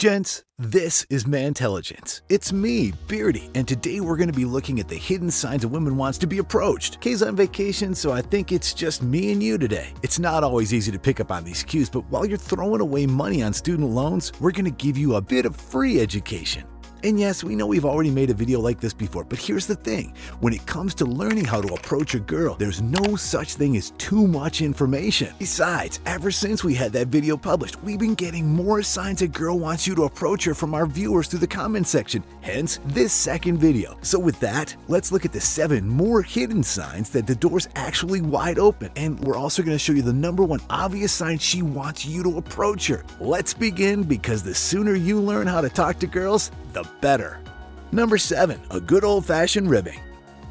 Gents, this is Mantelligence. It's me, Beardy, and today we're going to be looking at the hidden signs a woman wants to be approached. Kay's on vacation, so I think it's just me and you today. It's not always easy to pick up on these cues, but while you're throwing away money on student loans, we're going to give you a bit of free education. And yes, we know we've already made a video like this before, but here's the thing. When it comes to learning how to approach a girl, there's no such thing as too much information. Besides, ever since we had that video published, we've been getting more signs a girl wants you to approach her from our viewers through the comment section, hence this second video. So with that, let's look at the seven more hidden signs that the door's actually wide open. And we're also going to show you the number one obvious sign she wants you to approach her. Let's begin because the sooner you learn how to talk to girls, the better. Number 7. A good old fashioned ribbing.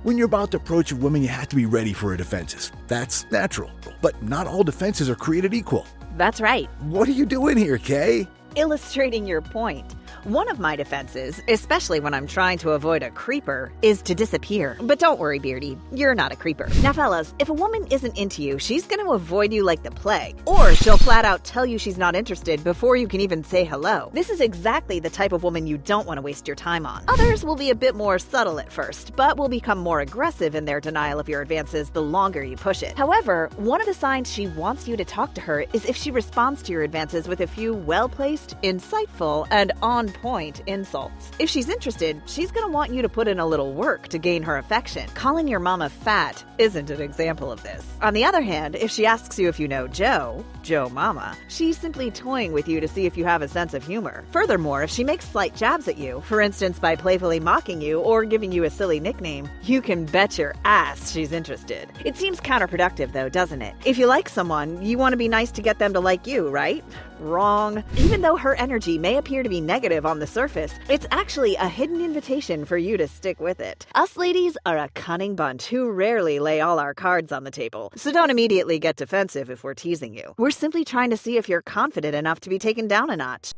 When you're about to approach a woman, you have to be ready for her defenses. That's natural. But not all defenses are created equal. That's right. What are you doing here, Kay? Illustrating your point. One of my defenses, especially when I'm trying to avoid a creeper, is to disappear. But don't worry, Beardy, you're not a creeper. Now, fellas, if a woman isn't into you, she's gonna avoid you like the plague. Or she'll flat out tell you she's not interested before you can even say hello. This is exactly the type of woman you don't want to waste your time on. Others will be a bit more subtle at first, but will become more aggressive in their denial of your advances the longer you push it. However, one of the signs she wants you to talk to her is if she responds to your advances with a few well placed, insightful, and on point insults. If she's interested, she's gonna want you to put in a little work to gain her affection. Calling your mama fat isn't an example of this. On the other hand, if she asks you if you know Joe, Joe Mama, she's simply toying with you to see if you have a sense of humor. Furthermore, if she makes slight jabs at you, for instance by playfully mocking you or giving you a silly nickname, you can bet your ass she's interested. It seems counterproductive though, doesn't it? If you like someone, you want to be nice to get them to like you, right? Wrong. Even though her energy may appear to be negative on the surface, it's actually a hidden invitation for you to stick with it. Us ladies are a cunning bunch who rarely lay all our cards on the table, so don't immediately get defensive if we're teasing you. We're simply trying to see if you're confident enough to be taken down a notch.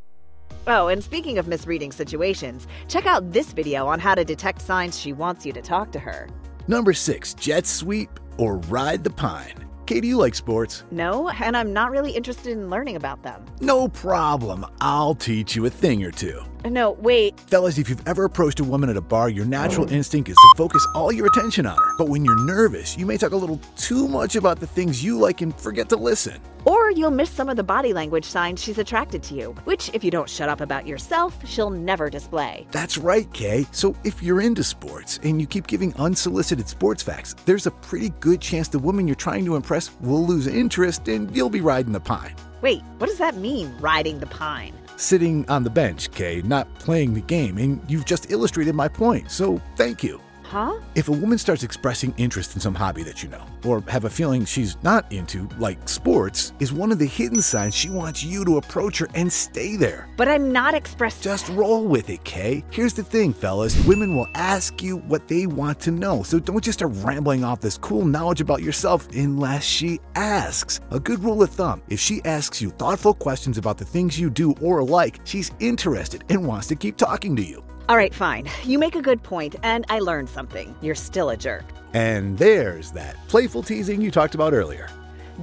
Oh, and speaking of misreading situations, check out this video on how to detect signs she wants you to talk to her. Number 6. Jet sweep or ride the pine. Kay, do you like sports? No, and I'm not really interested in learning about them. No problem. I'll teach you a thing or two. No, wait. Fellas, if you've ever approached a woman at a bar, your natural instinct is to focus all your attention on her. But when you're nervous, you may talk a little too much about the things you like and forget to listen. Or you'll miss some of the body language signs she's attracted to you, which, if you don't shut up about yourself, she'll never display. That's right, Kay. So if you're into sports and you keep giving unsolicited sports facts, there's a pretty good chance the woman you're trying to impress will lose interest and you'll be riding the pine. Wait, what does that mean, riding the pine? Sitting on the bench, Kay, not playing the game, and you've just illustrated my point, so thank you. Huh? If a woman starts expressing interest in some hobby that you know, or have a feeling she's not into, like sports, is one of the hidden signs she wants you to approach her and stay there. But I'm not expressing. Just roll with it, Kay. Here's the thing, fellas. Women will ask you what they want to know, so don't just start rambling off this cool knowledge about yourself unless she asks. A good rule of thumb if she asks you thoughtful questions about the things you do or like, she's interested and wants to keep talking to you. All right, fine. You make a good point, and I learned something. You're still a jerk. And there's that playful teasing you talked about earlier.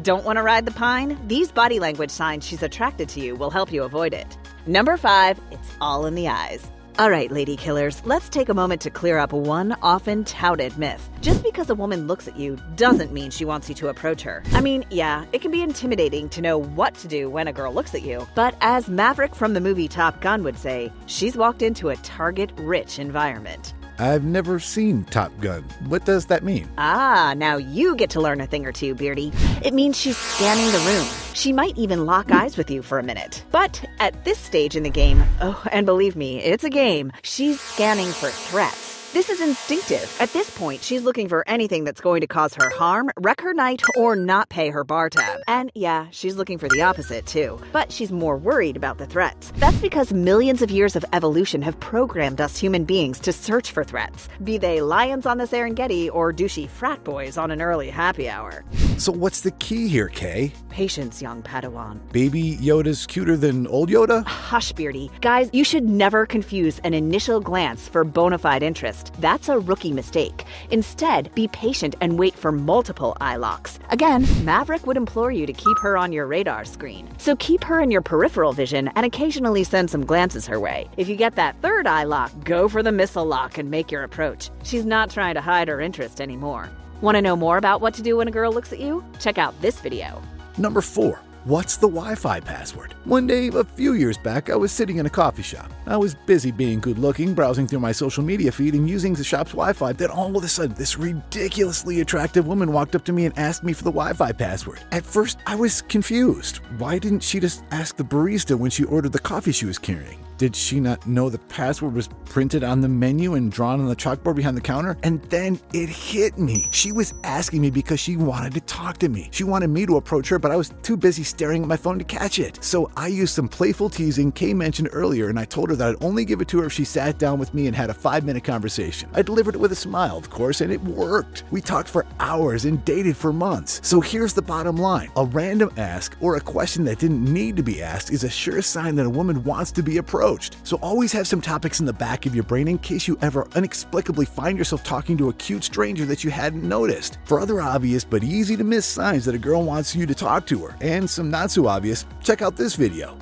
Don't want to ride the pine? These body language signs she's attracted to you will help you avoid it. Number five, it's all in the eyes. All right, lady killers, let's take a moment to clear up one often touted myth. Just because a woman looks at you doesn't mean she wants you to approach her. I mean, yeah, it can be intimidating to know what to do when a girl looks at you, but as Maverick from the movie Top Gun would say, she's walked into a target rich environment. I've never seen Top Gun. What does that mean? Ah, now you get to learn a thing or two, Beardy. It means she's scanning the room. She might even lock eyes with you for a minute. But at this stage in the game, oh, and believe me, it's a game, she's scanning for threats. This is instinctive. At this point, she's looking for anything that's going to cause her harm, wreck her night, or not pay her bar tab. And yeah, she's looking for the opposite too. But she's more worried about the threats. That's because millions of years of evolution have programmed us human beings to search for threats, be they lions on the Serengeti or douchey frat boys on an early happy hour. So, what's the key here, Kay? Patience, young Padawan. Baby Yoda's cuter than old Yoda? Hush, Beardy. Guys, you should never confuse an initial glance for bona fide interest. That's a rookie mistake. Instead, be patient and wait for multiple eye locks. Again, Maverick would implore you to keep her on your radar screen. So keep her in your peripheral vision and occasionally send some glances her way. If you get that third eye lock, go for the missile lock and make your approach. She's not trying to hide her interest anymore. Want to know more about what to do when a girl looks at you? Check out this video. Number four. What's the Wi Fi password? One day, a few years back, I was sitting in a coffee shop. I was busy being good looking, browsing through my social media feed, and using the shop's Wi Fi. Then all of a sudden, this ridiculously attractive woman walked up to me and asked me for the Wi Fi password. At first, I was confused. Why didn't she just ask the barista when she ordered the coffee she was carrying? Did she not know the password was printed on the menu and drawn on the chalkboard behind the counter? And then it hit me. She was asking me because she wanted to talk to me. She wanted me to approach her, but I was too busy staring at my phone to catch it. So I used some playful teasing Kay mentioned earlier, and I told her that I'd only give it to her if she sat down with me and had a five minute conversation. I delivered it with a smile, of course, and it worked. We talked for hours and dated for months. So here's the bottom line a random ask or a question that didn't need to be asked is a sure sign that a woman wants to be approached So always have some topics in the back of your brain in case you ever inexplicably find yourself talking to a cute stranger that you hadn't noticed. For other obvious but easy to miss signs that a girl wants you to talk to her, and some not so obvious, check out this video.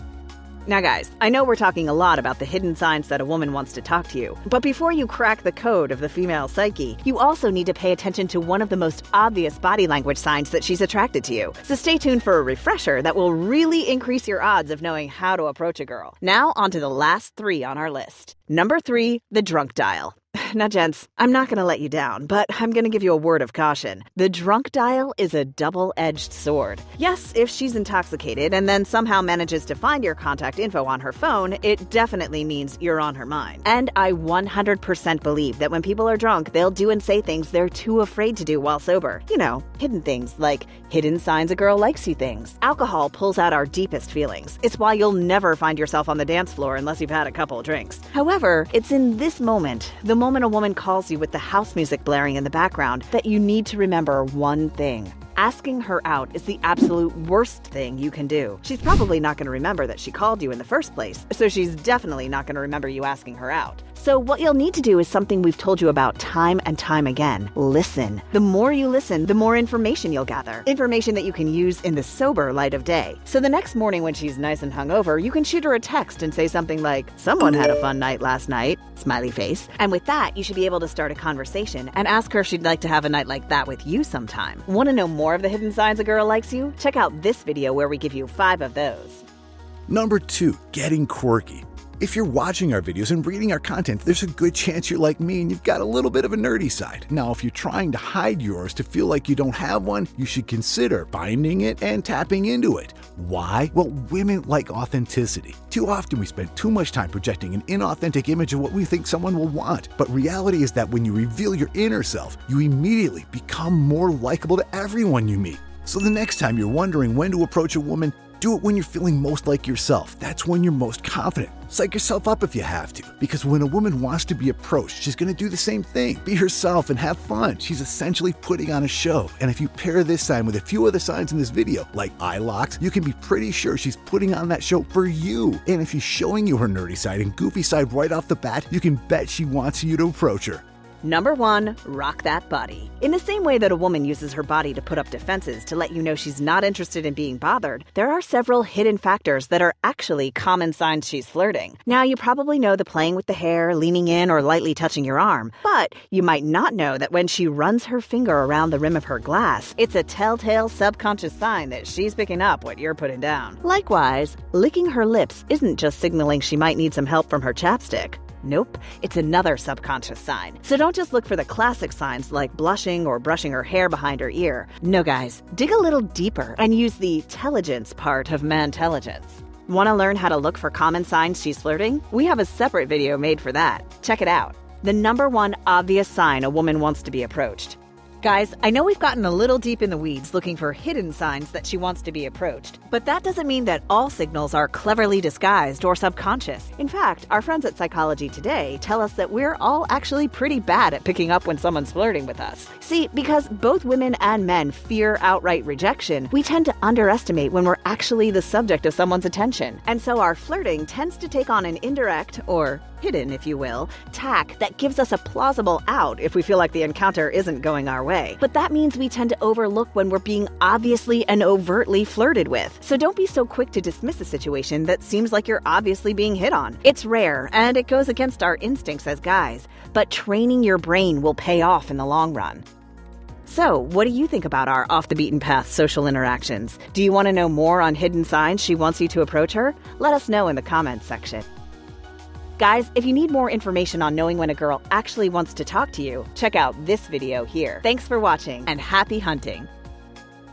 Now, guys, I know we're talking a lot about the hidden signs that a woman wants to talk to you, but before you crack the code of the female psyche, you also need to pay attention to one of the most obvious body language signs that she's attracted to you. So stay tuned for a refresher that will really increase your odds of knowing how to approach a girl. Now, on to the last three on our list. Number three, the drunk dial. Now, gents, I'm not going to let you down, but I'm going to give you a word of caution. The drunk dial is a double edged sword. Yes, if she's intoxicated and then somehow manages to find your contact info on her phone, it definitely means you're on her mind. And I 100% believe that when people are drunk, they'll do and say things they're too afraid to do while sober. You know, hidden things like hidden signs a girl likes you things. Alcohol pulls out our deepest feelings. It's why you'll never find yourself on the dance floor unless you've had a couple drinks. However, it's in this moment, the moment a woman calls you with the house music blaring in the background, that you need to remember one thing. Asking her out is the absolute worst thing you can do. She's probably not going to remember that she called you in the first place, so she's definitely not going to remember you asking her out. So, what you'll need to do is something we've told you about time and time again listen. The more you listen, the more information you'll gather. Information that you can use in the sober light of day. So, the next morning when she's nice and hungover, you can shoot her a text and say something like, Someone had a fun night last night, smiley face. And with that, you should be able to start a conversation and ask her if she'd like to have a night like that with you sometime. Want to know more of the hidden signs a girl likes you? Check out this video where we give you five of those. Number two, getting quirky. If you're watching our videos and reading our content, there's a good chance you're like me and you've got a little bit of a nerdy side. Now, if you're trying to hide yours to feel like you don't have one, you should consider finding it and tapping into it. Why? Well, women like authenticity. Too often we spend too much time projecting an inauthentic image of what we think someone will want. But reality is that when you reveal your inner self, you immediately become more likable to everyone you meet. So the next time you're wondering when to approach a woman, do it when you're feeling most like yourself. That's when you're most confident. Psych yourself up if you have to, because when a woman wants to be approached, she's going to do the same thing. Be herself and have fun. She's essentially putting on a show. And if you pair this sign with a few other signs in this video, like eye locks, you can be pretty sure she's putting on that show for you. And if she's showing you her nerdy side and goofy side right off the bat, you can bet she wants you to approach her. Number one, rock that body. In the same way that a woman uses her body to put up defenses to let you know she's not interested in being bothered, there are several hidden factors that are actually common signs she's flirting. Now, you probably know the playing with the hair, leaning in, or lightly touching your arm, but you might not know that when she runs her finger around the rim of her glass, it's a telltale subconscious sign that she's picking up what you're putting down. Likewise, licking her lips isn't just signaling she might need some help from her chapstick. Nope, it's another subconscious sign. So don't just look for the classic signs like blushing or brushing her hair behind her ear. No, guys, dig a little deeper and use the intelligence part of mantelligence. Want to learn how to look for common signs she's flirting? We have a separate video made for that. Check it out. The number one obvious sign a woman wants to be approached Guys, I know we've gotten a little deep in the weeds looking for hidden signs that she wants to be approached, but that doesn't mean that all signals are cleverly disguised or subconscious. In fact, our friends at Psychology Today tell us that we're all actually pretty bad at picking up when someone's flirting with us. See, because both women and men fear outright rejection, we tend to underestimate when we're actually the subject of someone's attention. And so our flirting tends to take on an indirect, or hidden, if you will, tack that gives us a plausible out if we feel like the encounter isn't going our But that means we tend to overlook when we're being obviously and overtly flirted with. So don't be so quick to dismiss a situation that seems like you're obviously being hit on. It's rare, and it goes against our instincts as guys, but training your brain will pay off in the long run. So, what do you think about our off the beaten path social interactions? Do you want to know more on hidden signs she wants you to approach her? Let us know in the comments section. Guys, if you need more information on knowing when a girl actually wants to talk to you, check out this video here. Thanks for watching and happy hunting!